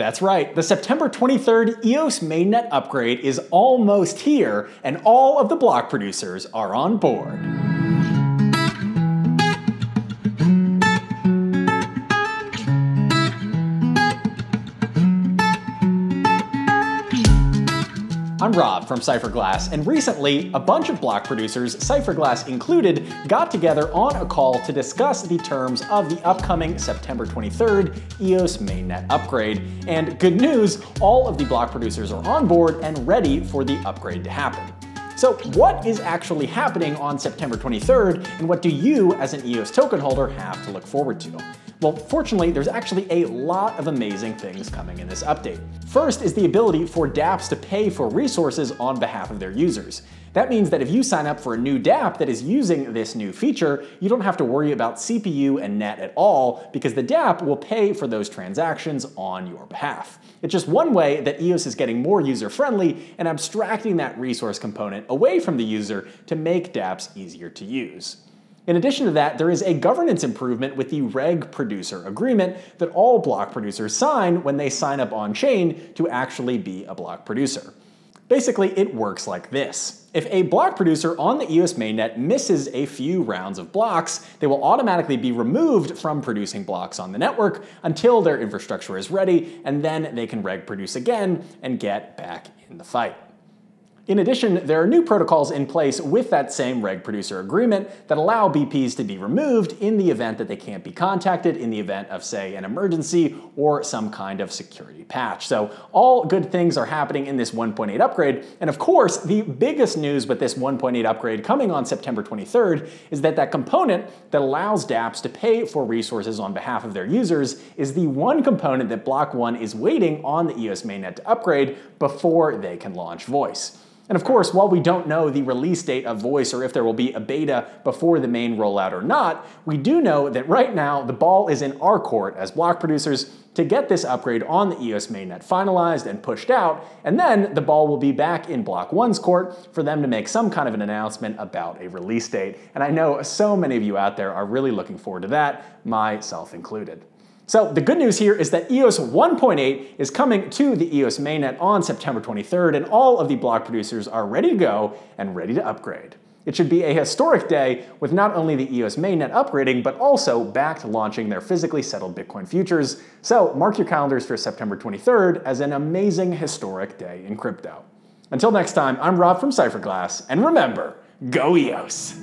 That's right, the September 23rd EOS mainnet upgrade is almost here, and all of the block producers are on board. I'm Rob from Cypherglass, and recently, a bunch of block producers, Cypherglass included, got together on a call to discuss the terms of the upcoming September 23rd EOS mainnet upgrade. And good news, all of the block producers are on board and ready for the upgrade to happen. So what is actually happening on September 23rd, and what do you as an EOS token holder have to look forward to? Well, fortunately, there's actually a lot of amazing things coming in this update. First is the ability for dApps to pay for resources on behalf of their users. That means that if you sign up for a new dApp that is using this new feature, you don't have to worry about CPU and net at all because the dApp will pay for those transactions on your behalf. It's just one way that EOS is getting more user-friendly and abstracting that resource component away from the user to make dApps easier to use. In addition to that, there is a governance improvement with the reg producer agreement that all block producers sign when they sign up on chain to actually be a block producer. Basically, it works like this. If a block producer on the EOS mainnet misses a few rounds of blocks, they will automatically be removed from producing blocks on the network until their infrastructure is ready, and then they can reg produce again and get back in the fight. In addition, there are new protocols in place with that same reg producer agreement that allow BPs to be removed in the event that they can't be contacted in the event of, say, an emergency or some kind of security patch. So all good things are happening in this 1.8 upgrade. And of course, the biggest news with this 1.8 upgrade coming on September 23rd is that that component that allows dApps to pay for resources on behalf of their users is the one component that Block One is waiting on the EOS mainnet to upgrade before they can launch Voice. And of course, while we don't know the release date of Voice or if there will be a beta before the main rollout or not, we do know that right now the ball is in our court as block producers to get this upgrade on the EOS mainnet finalized and pushed out, and then the ball will be back in Block 1's court for them to make some kind of an announcement about a release date. And I know so many of you out there are really looking forward to that, myself included. So the good news here is that EOS 1.8 is coming to the EOS mainnet on September 23rd, and all of the block producers are ready to go and ready to upgrade. It should be a historic day with not only the EOS mainnet upgrading, but also Bakkt launching their physically settled Bitcoin futures. So mark your calendars for September 23rd as an amazing historic day in crypto. Until next time, I'm Rob from Cypherglass, and remember, go EOS!